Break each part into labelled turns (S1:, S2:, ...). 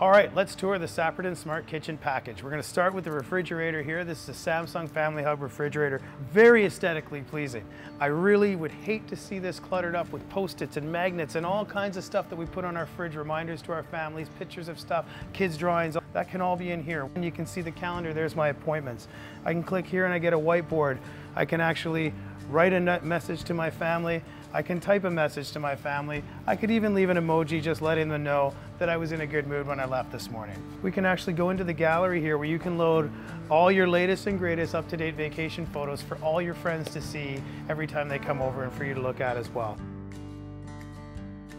S1: All right, let's tour the Sapperton Smart Kitchen package. We're gonna start with the refrigerator here. This is a Samsung Family Hub refrigerator, very aesthetically pleasing. I really would hate to see this cluttered up with post-its and magnets and all kinds of stuff that we put on our fridge, reminders to our families, pictures of stuff, kids' drawings, that can all be in here. And you can see the calendar, there's my appointments. I can click here and I get a whiteboard. I can actually write a message to my family. I can type a message to my family. I could even leave an emoji just letting them know that I was in a good mood when I left this morning. We can actually go into the gallery here where you can load all your latest and greatest up-to-date vacation photos for all your friends to see every time they come over and for you to look at as well.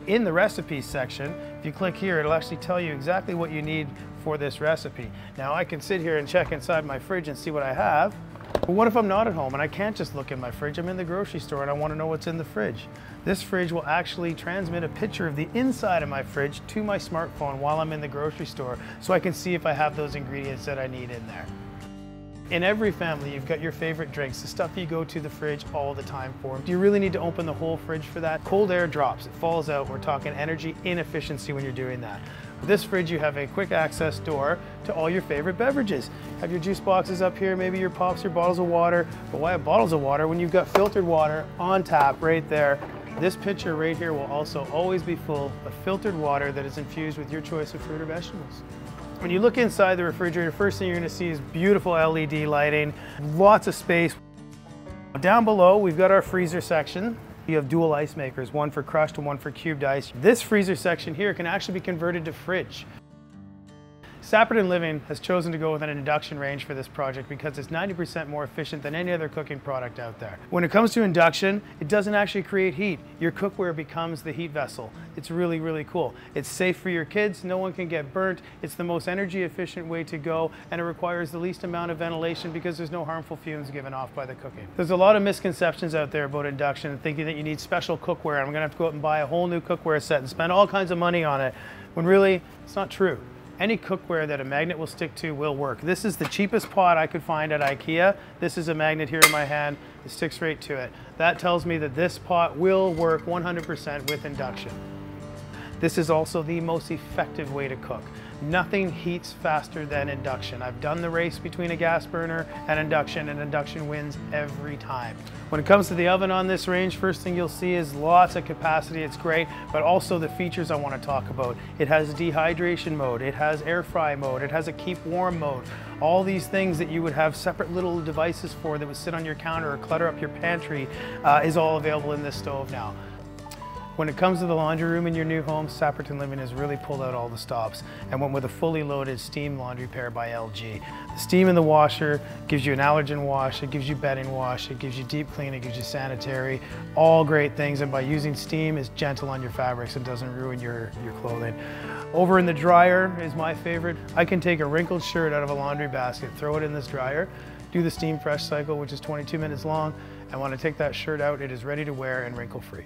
S1: In the recipes section, if you click here, it'll actually tell you exactly what you need for this recipe. Now I can sit here and check inside my fridge and see what I have, but what if I'm not at home and I can't just look in my fridge? I'm in the grocery store and I want to know what's in the fridge. This fridge will actually transmit a picture of the inside of my fridge to my smartphone while I'm in the grocery store so I can see if I have those ingredients that I need in there. In every family, you've got your favorite drinks, the stuff you go to the fridge all the time for. Do you really need to open the whole fridge for that? Cold air drops, it falls out. We're talking energy inefficiency when you're doing that. This fridge, you have a quick access door to all your favorite beverages. Have your juice boxes up here, maybe your pops, your bottles of water. But why have bottles of water when you've got filtered water on tap right there? This pitcher right here will also always be full of filtered water that is infused with your choice of fruit or vegetables. When you look inside the refrigerator, first thing you're gonna see is beautiful LED lighting, lots of space. Down below, we've got our freezer section. You have dual ice makers, one for crushed and one for cubed ice. This freezer section here can actually be converted to fridge. Sapperton Living has chosen to go with an induction range for this project because it's 90% more efficient than any other cooking product out there. When it comes to induction, it doesn't actually create heat. Your cookware becomes the heat vessel. It's really, really cool. It's safe for your kids, no one can get burnt. It's the most energy efficient way to go and it requires the least amount of ventilation because there's no harmful fumes given off by the cooking. There's a lot of misconceptions out there about induction thinking that you need special cookware. And I'm gonna have to go out and buy a whole new cookware set and spend all kinds of money on it when really it's not true any cookware that a magnet will stick to will work. This is the cheapest pot I could find at Ikea. This is a magnet here in my hand. It sticks right to it. That tells me that this pot will work 100% with induction. This is also the most effective way to cook. Nothing heats faster than induction. I've done the race between a gas burner and induction and induction wins every time. When it comes to the oven on this range, first thing you'll see is lots of capacity. It's great, but also the features I want to talk about. It has dehydration mode, it has air fry mode, it has a keep warm mode. All these things that you would have separate little devices for that would sit on your counter or clutter up your pantry uh, is all available in this stove now. When it comes to the laundry room in your new home, Sapperton Living has really pulled out all the stops and went with a fully loaded steam laundry pair by LG. The steam in the washer gives you an allergen wash, it gives you bedding wash, it gives you deep clean, it gives you sanitary, all great things. And by using steam, it's gentle on your fabrics and doesn't ruin your, your clothing. Over in the dryer is my favorite. I can take a wrinkled shirt out of a laundry basket, throw it in this dryer, do the steam fresh cycle, which is 22 minutes long, and when I take that shirt out, it is ready to wear and wrinkle free.